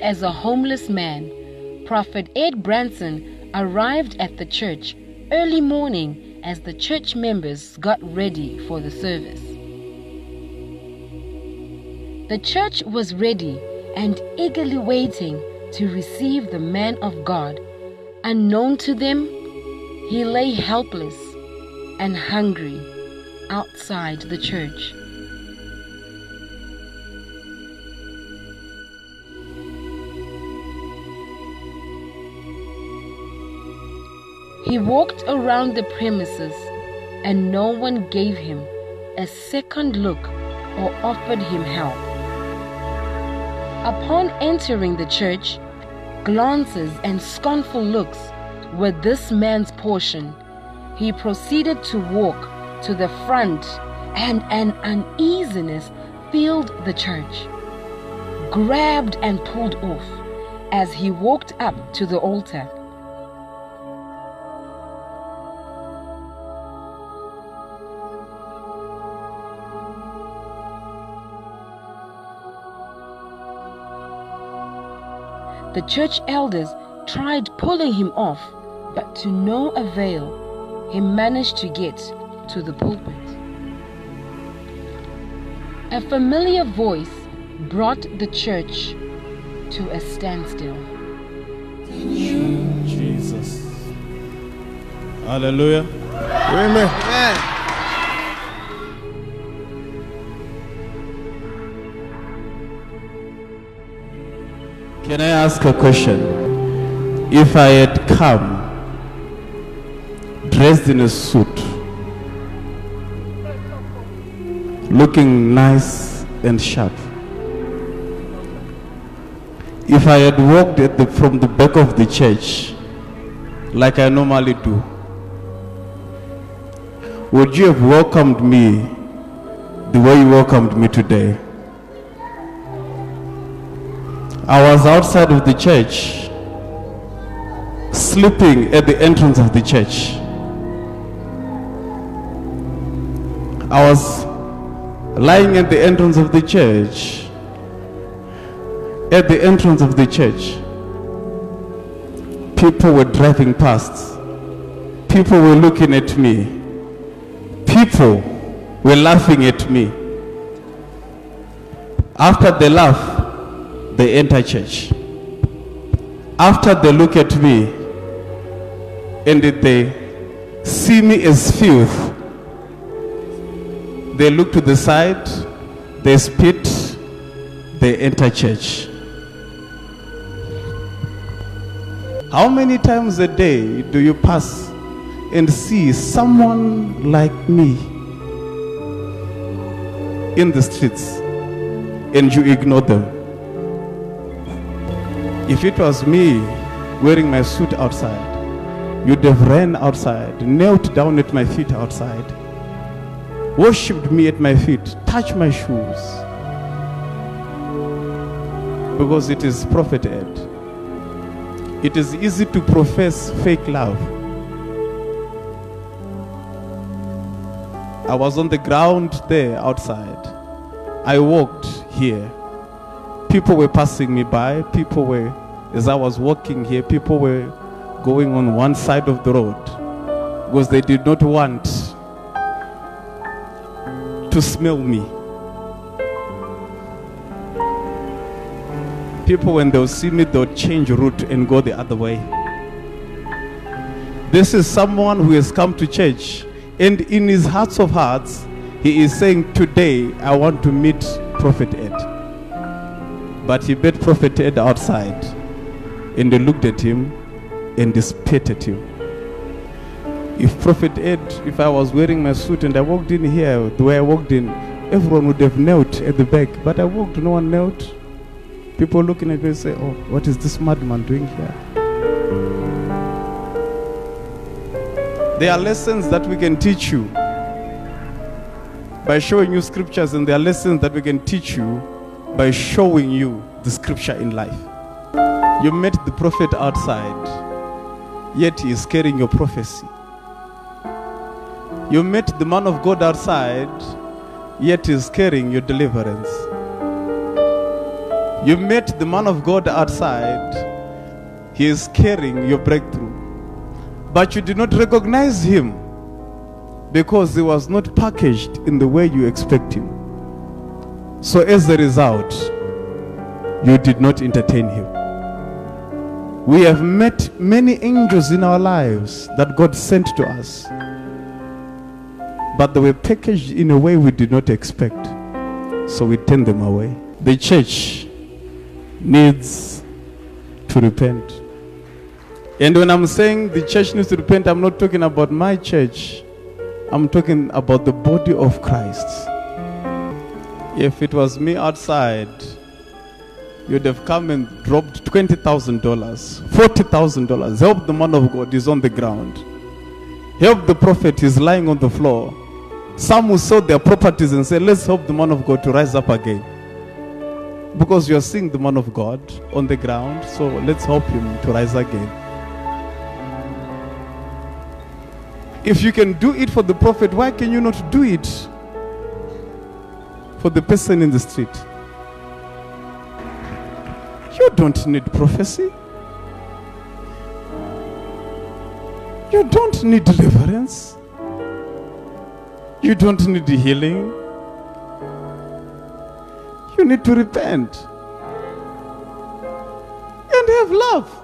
as a homeless man, Prophet Ed Branson arrived at the church early morning as the church members got ready for the service. The church was ready and eagerly waiting to receive the man of God. Unknown to them, he lay helpless and hungry outside the church. He walked around the premises and no one gave him a second look or offered him help. Upon entering the church, glances and scornful looks were this man's portion. He proceeded to walk to the front, and an uneasiness filled the church. Grabbed and pulled off as he walked up to the altar. The church elders tried pulling him off, but to no avail. He managed to get to the pulpit. A familiar voice brought the church to a standstill. Jesus. Hallelujah. Amen. Can I ask a question? If I had come dressed in a suit, looking nice and sharp, if I had walked the, from the back of the church like I normally do, would you have welcomed me the way you welcomed me today? I was outside of the church, sleeping at the entrance of the church. I was lying at the entrance of the church. At the entrance of the church, people were driving past. People were looking at me. People were laughing at me. After they laugh, they enter church. After they look at me and they see me as filth, they look to the side, they spit, they enter church. How many times a day do you pass and see someone like me in the streets and you ignore them? If it was me wearing my suit outside, you'd have ran outside, knelt down at my feet outside, worshipped me at my feet, touched my shoes. Because it is Prophet Ed. It is easy to profess fake love. I was on the ground there outside. I walked here people were passing me by. People were, as I was walking here, people were going on one side of the road because they did not want to smell me. People, when they'll see me, they'll change route and go the other way. This is someone who has come to church, and in his hearts of hearts, he is saying, Today I want to meet Prophet Ed. But he met Prophet Ed outside and they looked at him and they spit at him. If Prophet Ed, if I was wearing my suit and I walked in here, the way I walked in, everyone would have knelt at the back. But I walked, no one knelt. People looking at me say, Oh, what is this madman doing here? There are lessons that we can teach you by showing you scriptures, and there are lessons that we can teach you by showing you the scripture in life. You met the prophet outside, yet he is carrying your prophecy. You met the man of God outside, yet he is carrying your deliverance. You met the man of God outside. He is carrying your breakthrough. But you did not recognize him because he was not packaged in the way you expect him. So, as a result, you did not entertain him. We have met many angels in our lives that God sent to us, but they were packaged in a way we did not expect. So we turned them away. The church needs to repent. And when I'm saying the church needs to repent, I'm not talking about my church. I'm talking about the body of Christ. If it was me outside, you'd have come and dropped $20,000, $40,000. Help the man of God, he's on the ground. Help the prophet, he's lying on the floor. Some who sold their properties and say, Let's help the man of God to rise up again. Because you are seeing the man of God on the ground, so let's help him to rise again. If you can do it for the prophet, why can you not do it for the person in the street? You don't need prophecy. You don't need deliverance. You don't need healing. You need to repent and have love.